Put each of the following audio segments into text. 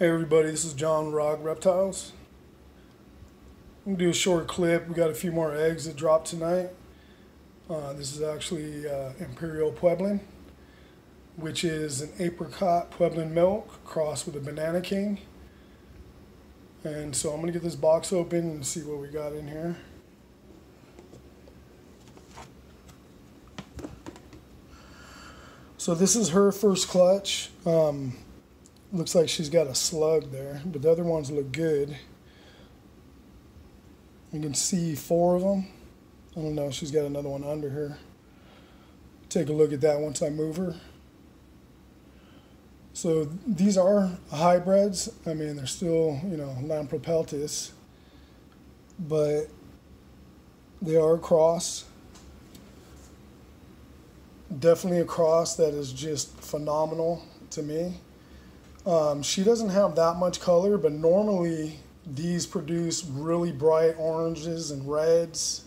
Hey everybody, this is John Rock Reptiles. I'm gonna do a short clip. We got a few more eggs that dropped tonight. Uh, this is actually uh, Imperial Pueblan, which is an apricot Pueblan milk crossed with a banana king. And so I'm gonna get this box open and see what we got in here. So this is her first clutch. Um, looks like she's got a slug there, but the other ones look good. You can see four of them. I don't know, she's got another one under her. Take a look at that once I move her. So these are hybrids. I mean, they're still, you know, Lampropeltis, but they are a cross. Definitely a cross that is just phenomenal to me. Um, she doesn't have that much color, but normally these produce really bright oranges and reds,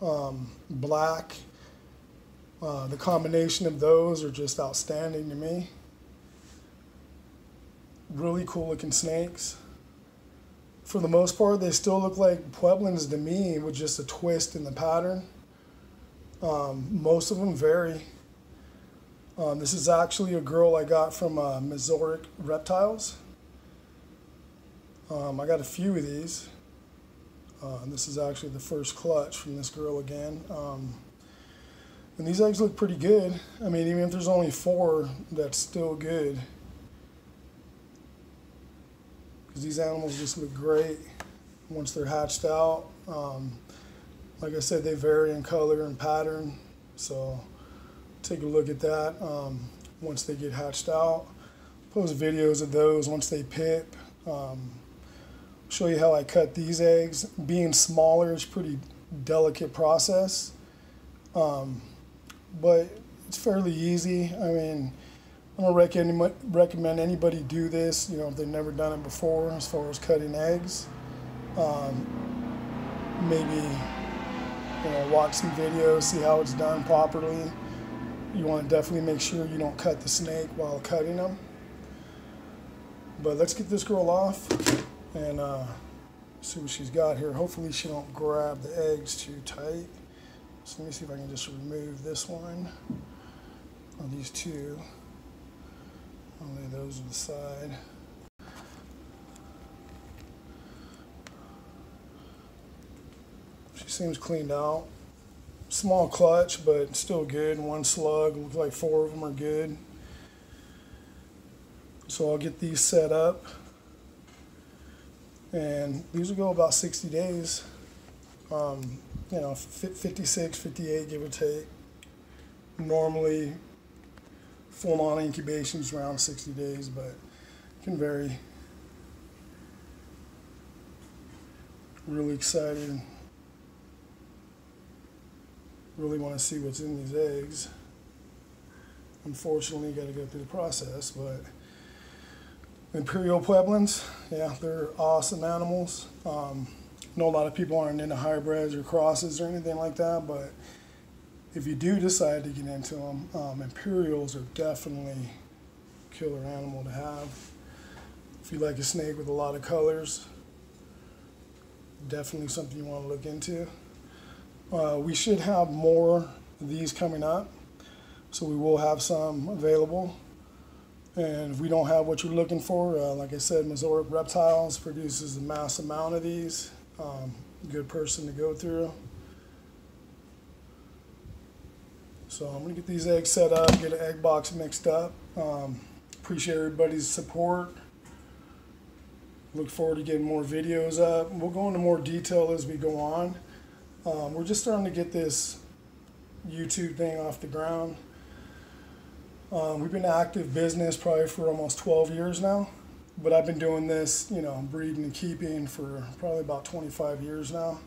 um, black. Uh, the combination of those are just outstanding to me. Really cool looking snakes. For the most part, they still look like Pueblans to me with just a twist in the pattern. Um, most of them vary. Um, this is actually a girl I got from uh, Reptiles. Um, I got a few of these. Uh, this is actually the first clutch from this girl again. Um, and these eggs look pretty good. I mean, even if there's only four, that's still good. Because these animals just look great once they're hatched out. Um, like I said, they vary in color and pattern. So take a look at that um, once they get hatched out. Post videos of those once they pip. Um, show you how I cut these eggs. Being smaller is pretty delicate process, um, but it's fairly easy. I mean, I don't recommend, recommend anybody do this, you know, if they've never done it before as far as cutting eggs. Um, maybe, you know, watch some videos, see how it's done properly you want to definitely make sure you don't cut the snake while cutting them. But let's get this girl off and uh, see what she's got here. Hopefully she don't grab the eggs too tight. So let me see if I can just remove this one on these two. I'll lay those to the side. She seems cleaned out small clutch, but still good. One slug, looks like four of them are good. So I'll get these set up. And these will go about 60 days. Um, you know, 56, 58, give or take. Normally, full on incubation is around 60 days, but can vary. Really excited really want to see what's in these eggs. Unfortunately, you got to go through the process, but Imperial Pueblans, yeah, they're awesome animals. Um, I know a lot of people aren't into hybrids or crosses or anything like that, but if you do decide to get into them, um, Imperials are definitely a killer animal to have. If you like a snake with a lot of colors, definitely something you want to look into. Uh, we should have more of these coming up, so we will have some available. And if we don't have what you're looking for, uh, like I said, Mesorik Reptiles produces a mass amount of these. Um, good person to go through. So I'm gonna get these eggs set up, get an egg box mixed up. Um, appreciate everybody's support. Look forward to getting more videos up. We'll go into more detail as we go on. Um, we're just starting to get this YouTube thing off the ground. Um, we've been active business probably for almost 12 years now, but I've been doing this, you know, breeding and keeping for probably about 25 years now.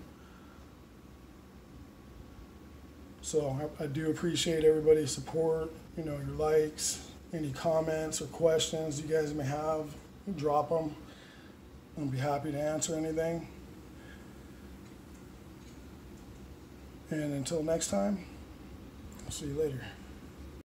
So I, I do appreciate everybody's support, you know, your likes, any comments or questions you guys may have, drop them. I'll be happy to answer anything. And until next time, I'll see you later.